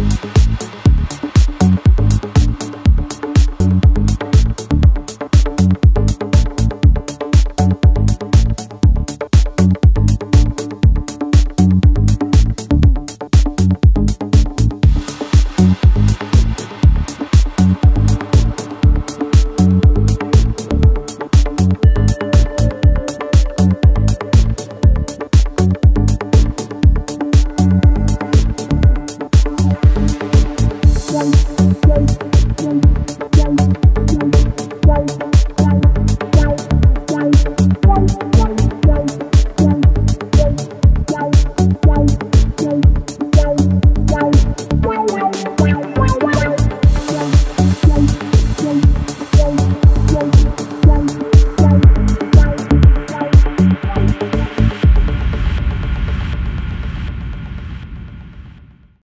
Thank